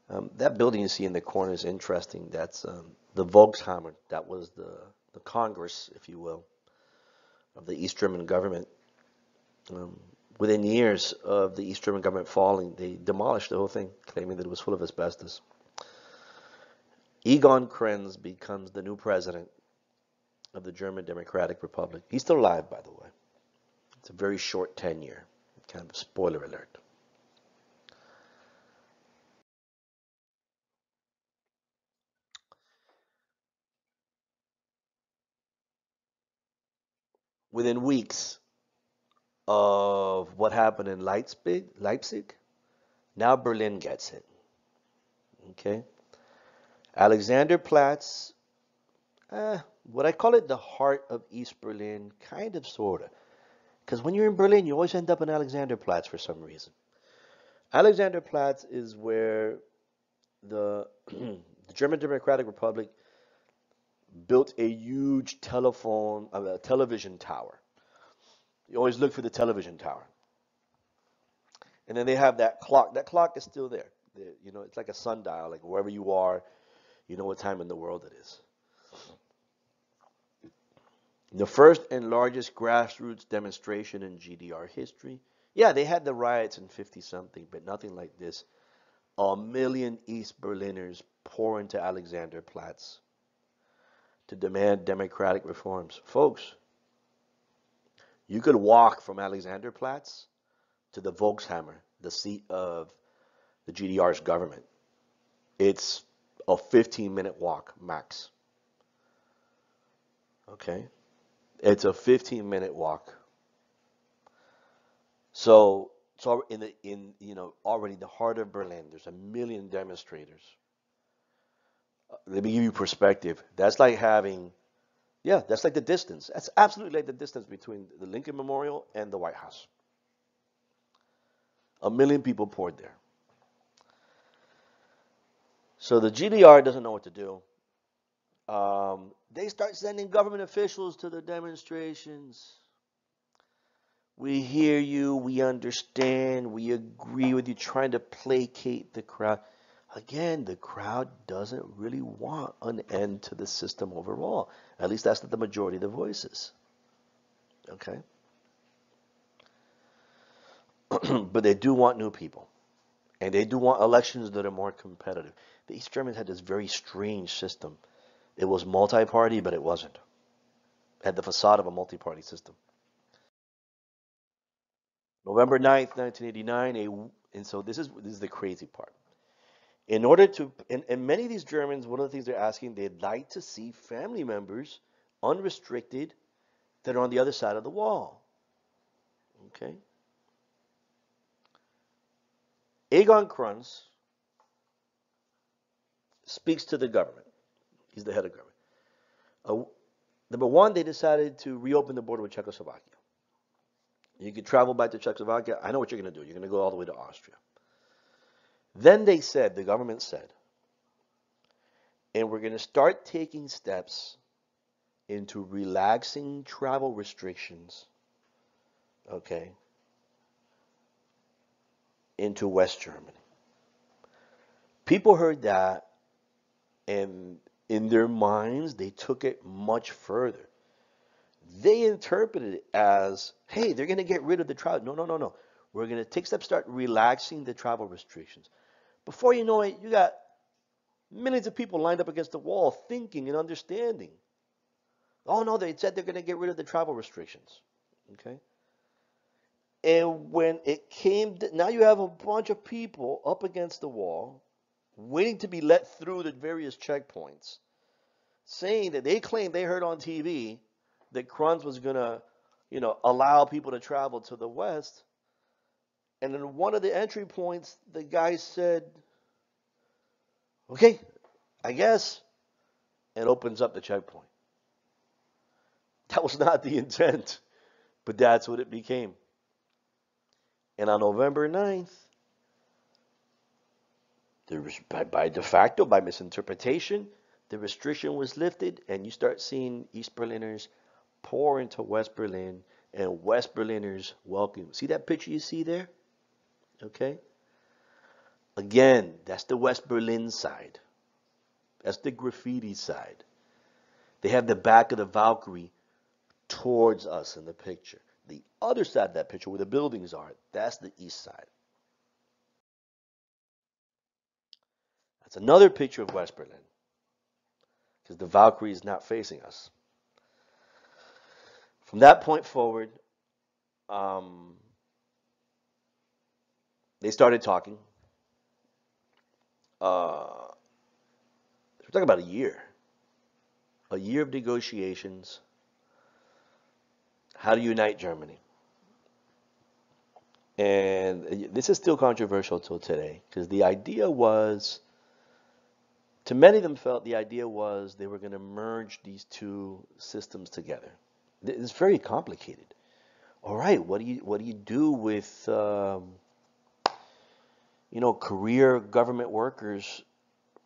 Um, that building you see in the corner is interesting. That's um, the Volkskammer. That was the, the Congress, if you will, of the East German government. Um, within years of the East German government falling, they demolished the whole thing, claiming that it was full of asbestos. Egon Krenz becomes the new president of the German Democratic Republic. He's still alive, by the way. It's a very short tenure. Kind of spoiler alert. Within weeks, of what happened in Leipzig, Leipzig, now Berlin gets it. Okay? Alexanderplatz, eh, what I call it the heart of East Berlin, kind of, sort of. Because when you're in Berlin, you always end up in Alexanderplatz for some reason. Alexanderplatz is where the *clears throat* the German Democratic Republic built a huge telephone, uh, television tower. You always look for the television tower. And then they have that clock. That clock is still there. The- you know, it's like a sundial. Like wherever you are, you know what time in the world it is. The first and largest grassroots demonstration in GDR history. Yeah, they had the riots in 50 something, but nothing like this. A million East Berliners pour into Alexanderplatz to demand democratic reforms. Folks, you could walk from Alexanderplatz to the Volkskammer, the seat of the GDR's government. It's a 15 minute walk max. Okay? It's a 15 minute walk. So, so in the in you know already the heart of Berlin, there's a million demonstrators. Uh, Let me give you perspective. That's like having, yeah, that's like the distance. That's absolutely like the distance between the Lincoln Memorial and the White House. A million people poured there. So the GDR doesn't know what to do. Um, they start sending government officials to the demonstrations. We hear you, we understand, we agree with you, trying to placate the crowd. Again, the crowd doesn't really want an end to the system overall. At least that's not the majority of the voices. Okay? *clears throat* but they do want new people. And they do want elections that are more competitive. The East Germans had this very strange system. It was multi-party, but it wasn't. It had the facade of a multi-party system. November 9th, 1989, a, and so this is this is the crazy part. In order to, and, and many of these Germans, one of the things they're asking, they'd like to see family members unrestricted that are on the other side of the wall. Okay? Egon Krenz speaks to the government. He's the head of government. Uh, number one, they decided to reopen the border with Czechoslovakia. You could travel back to Czechoslovakia. I know what you're going to do. You're going to go all the way to Austria. Then they said, the government said, and we're going to start taking steps into relaxing travel restrictions, okay, into West Germany. People heard that, and in their minds, they took it much further. They interpreted it as, hey, they're going to get rid of the travel. No, no, no, no. We're going to take steps, start relaxing the travel restrictions. Before you know it, you got millions of people lined up against the wall thinking and understanding. Oh, no, they said they're going to get rid of the travel restrictions. Okay? And when it came, now you have a bunch of people up against the wall, waiting to be let through the various checkpoints, saying that they claimed they heard on TV that Krenz was going to, you know, allow people to travel to the west. And in one of the entry points, the guy said, "Okay, I guess," and opens up the checkpoint. That was not the intent, but that's what it became. And on November 9th, there was, by, by de facto, by misinterpretation, the restriction was lifted, and you start seeing East Berliners pour into West Berlin, and West Berliners welcome. See that picture you see there? Okay? Again, that's the West Berlin side. That's the graffiti side. They have the back of the Valkyrie towards us in the picture. The other side of that picture, where the buildings are, that's the east side. That's another picture of West Berlin. Because the Valkyrie is not facing us. From that point forward, um, they started talking. Uh, we're talking about a year. A year of negotiations. How to unite Germany. And this is still controversial till today because the idea was, to many of them felt the idea was they were going to merge these two systems together. It's very complicated. All right, what do you what do you do with um, you know career government workers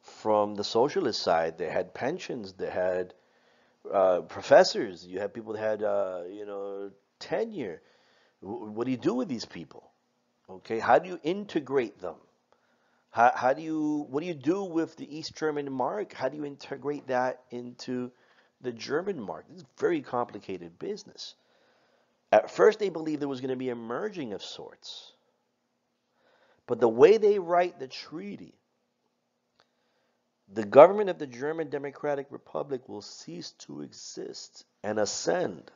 from the socialist side, they had pensions, they had uh, professors, you had people that had, uh, you know, tenure. W- what do you do with these people? Okay, how do you integrate them? How, how do you, what do you do with the East German mark? How do you integrate that into the German mark? Is very complicated business. At first, they believed there was going to be a merging of sorts. But the way they write the treaty, the government of the German Democratic Republic will cease to exist and ascend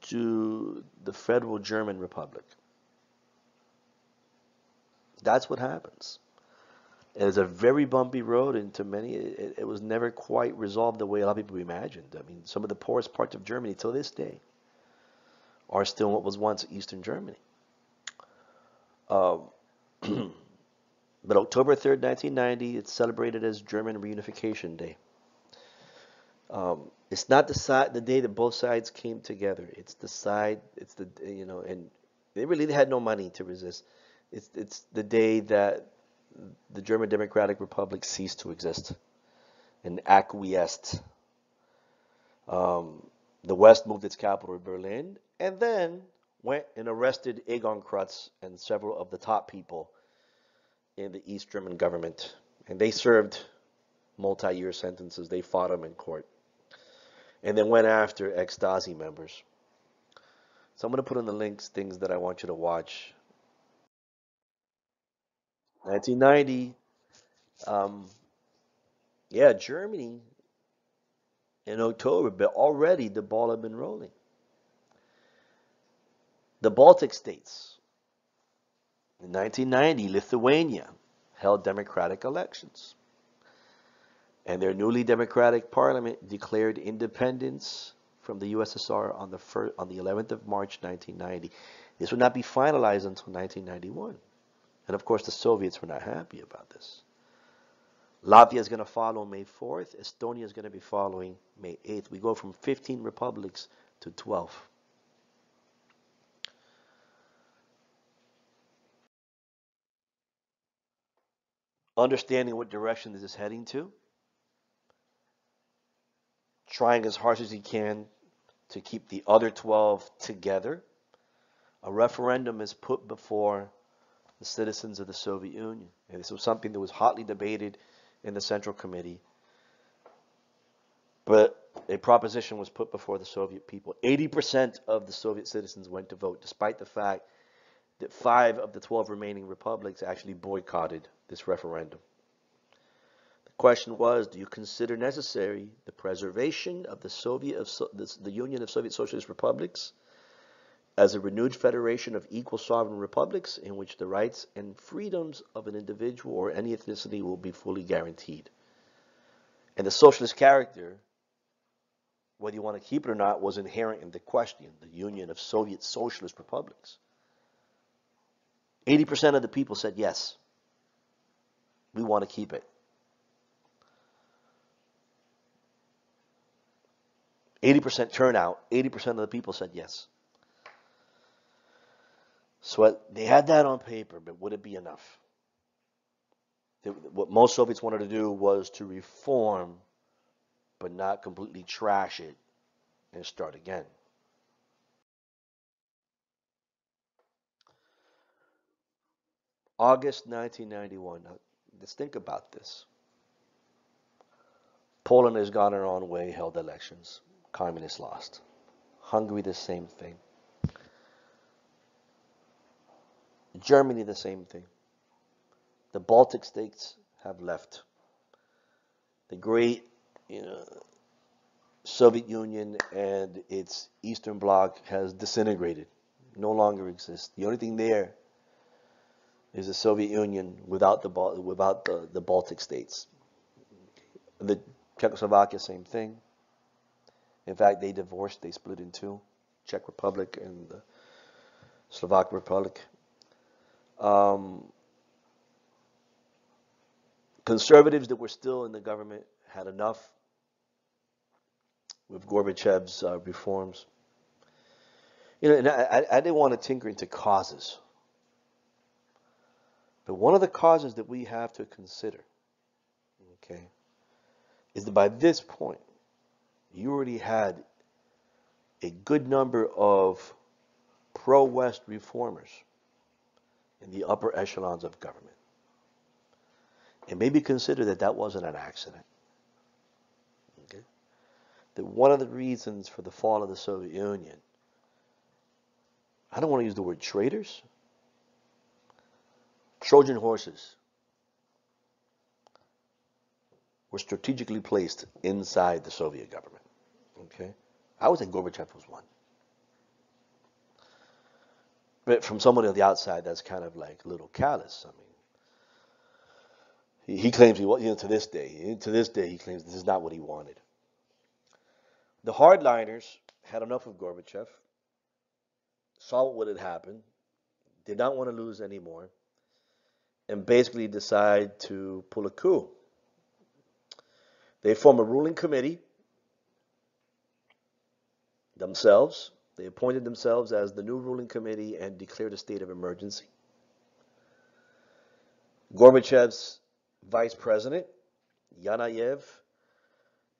to the Federal German Republic. That's what happens. It was a very bumpy road, and to many, it, it, was never quite resolved the way a lot of people imagined. I mean, some of the poorest parts of Germany, till this day, are still what was once Eastern Germany. Um, *clears throat* but October 3rd, 1990, it's celebrated as German Reunification Day. Um, it's not the side, the day that both sides came together. It's the side, it's the, you know, and they really had no money to resist. It's, it's the day that the German Democratic Republic ceased to exist and acquiesced. Um, the West moved its capital to Berlin and then went and arrested Egon Krutzen and several of the top people in the East German government. And they served multi year sentences. They fought them in court. And then went after ex Stasi members. So I'm going to put in the links things that I want you to watch 1990, um, yeah, Germany in October, but already the ball had been rolling. The Baltic states. In 1990, Lithuania held democratic elections. And their newly democratic parliament declared independence from the USSR on the, first, on the 11th of March 1990. This would not be finalized until 1991. And of course, the Soviets were not happy about this. Latvia is going to follow May 4th. Estonia is going to be following May 8th. We go from 15 republics to 12. Understanding what direction this is heading to. Trying as hard as he can to keep the other 12 together. A referendum is put before the citizens of the Soviet Union. And this was something that was hotly debated in the Central Committee. But a proposition was put before the Soviet people. 80% of the Soviet citizens went to vote, despite the fact that five of the 12 remaining republics actually boycotted this referendum. The question was, do you consider necessary the preservation of the Soviet of so, the, the Union of Soviet Socialist Republics as a renewed federation of equal sovereign republics in which the rights and freedoms of an individual or any ethnicity will be fully guaranteed. And the socialist character, whether you want to keep it or not, was inherent in the question, the union of Soviet socialist republics. 80% of the people said yes, we want to keep it. 80% turnout, 80% of the people said yes. So they had that on paper, but would it be enough? What most Soviets wanted to do was to reform, but not completely trash it and start again. August 1991. Now, let's think about this. Poland has gone her own way, held elections. Communists lost. Hungary, the same thing. Germany, the same thing. The Baltic states have left. The great, you know, Soviet Union and its Eastern Bloc has disintegrated, no longer exists. The only thing there is the Soviet Union without the without the, the Baltic states. The Czechoslovakia, same thing. In fact, they divorced, they split in two, Czech Republic and the Slovak Republic. Um, conservatives that were still in the government had enough with Gorbachev's uh, reforms. You know, and I, I didn't want to tinker into causes. But one of the causes that we have to consider – okay, is that by this point, you already had a good number of pro-West reformers in the upper echelons of government. And maybe consider that that wasn't an accident. That one of the reasons for the fall of the Soviet Union, I don't want to use the word traitors, Trojan horses were strategically placed inside the Soviet government. Okay? I would say Gorbachev was one. But from somebody on the outside, that's kind of like a little callous. I mean, he, he claims he, you know, to this day, to this day, he claims this is not what he wanted. The hardliners had enough of Gorbachev, saw what had happened, did not want to lose anymore, and basically decide to pull a coup. They form a ruling committee themselves. They appointed themselves as the new ruling committee and declared a state of emergency. Gorbachev's vice president, Yanayev,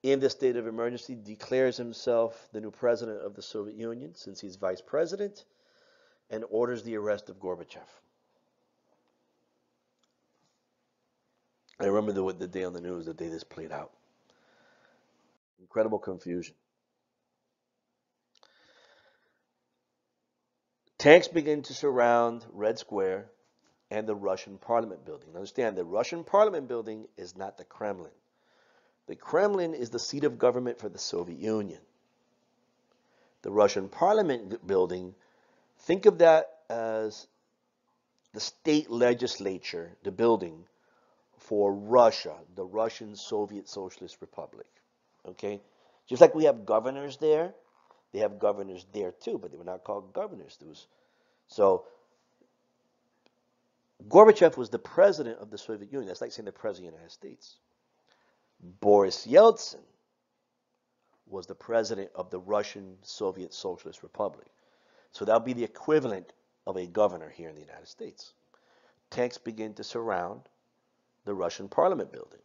in the state of emergency, declares himself the new president of the Soviet Union since he's vice president and orders the arrest of Gorbachev. I remember the, the day on the news, the day this played out. Incredible confusion. Tanks begin to surround Red Square and the Russian Parliament building. Understand, the Russian Parliament building is not the Kremlin. The Kremlin is the seat of government for the Soviet Union. The Russian Parliament building, think of that as the state legislature, the building for Russia, the Russian Soviet Socialist Republic. Okay? Just like we have governors there, they have governors there too, but they were not called governors. Was, so Gorbachev was the president of the Soviet Union. That's like saying the president of the United States. Boris Yeltsin was the president of the Russian Soviet Socialist Republic. So that would be the equivalent of a governor here in the United States. Tanks begin to surround the Russian parliament building.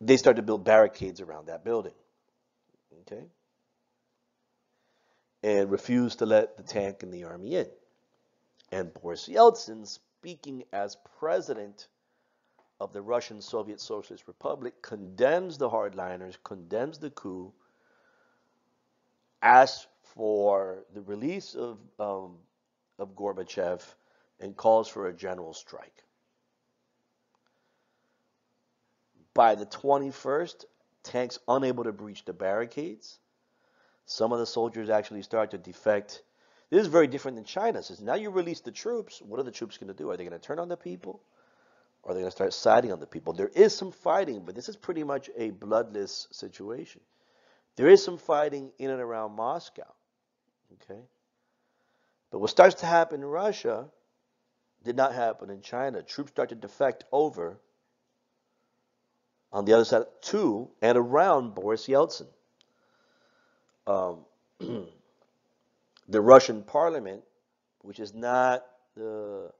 they start to build barricades around that building. Okay? And refuse to let the tank and the army in. And Boris Yeltsin, speaking as president of the Russian Soviet Socialist Republic, condemns the hardliners, condemns the coup, asks for the release of, um, of Gorbachev, and calls for a general strike. By the 21st, tanks unable to breach the barricades. Some of the soldiers actually start to defect. This is very different than China. Says now you release the troops. What are the troops going to do? Are they going to turn on the people? Or are they going to start siding on the people? There is some fighting, but this is pretty much a bloodless situation. There is some fighting in and around Moscow. Okay? But what starts to happen in Russia did not happen in China. Troops start to defect over on the other side to and around Boris Yeltsin. Um, *clears throat* the Russian parliament, which is not the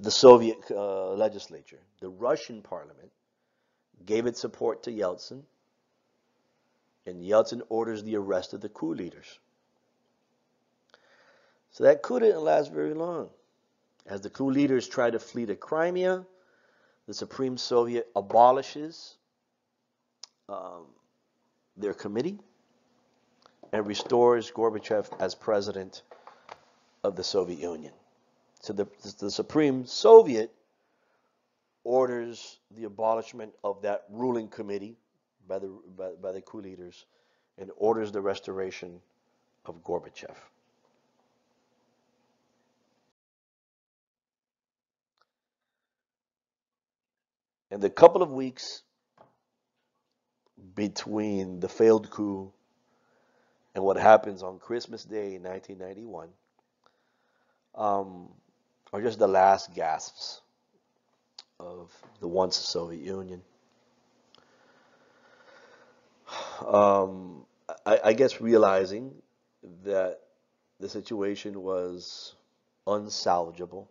the Soviet uh, legislature, the Russian parliament gave its support to Yeltsin, and Yeltsin orders the arrest of the coup leaders. So that coup didn't last very long. As the coup leaders try to flee to Crimea, the Supreme Soviet abolishes um, their committee and restores Gorbachev as president of the Soviet Union. So the, the Supreme Soviet orders the abolishment of that ruling committee by the, by, by the coup leaders and orders the restoration of Gorbachev. In the couple of weeks between the failed coup and what happens on Christmas Day in 1991 um, are just the last gasps of the once Soviet Union. Um, I, I guess realizing that the situation was unsalvageable,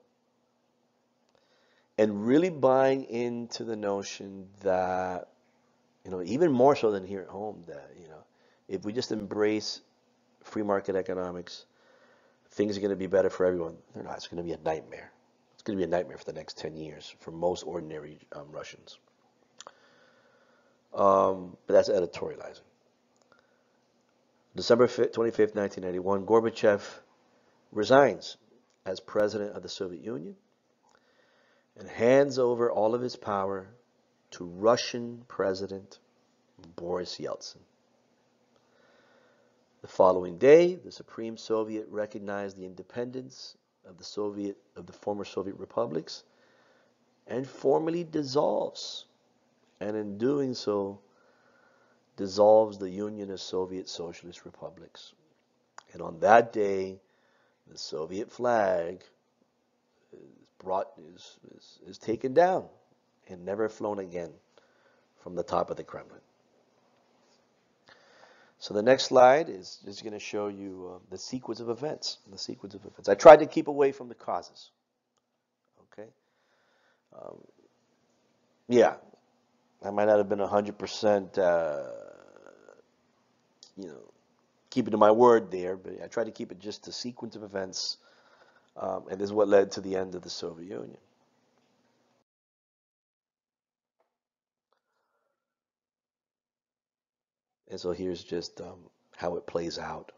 and really buying into the notion that, you know, even more so than here at home, that, you know, if we just embrace free market economics, things are going to be better for everyone. They're not. It's going to be a nightmare. It's going to be a nightmare for the next 10 years for most ordinary um, Russians. Um, but that's editorializing. December 25th, 1991, Gorbachev resigns as president of the Soviet Union and hands over all of his power to Russian President Boris Yeltsin. The following day, the Supreme Soviet recognized the independence of the Soviet of the former Soviet republics and formally dissolves, and in doing so, dissolves the Union of Soviet Socialist Republics. And on that day, the Soviet flag brought is, is, is taken down and never flown again from the top of the Kremlin. So the next slide is just going to show you uh, the sequence of events. The sequence of events. I tried to keep away from the causes. Okay. Um, yeah, I might not have been hundred uh, percent, you know, keeping to my word there, but I tried to keep it just a sequence of events, um, and this is what led to the end of the Soviet Union. And so here's just um, how it plays out.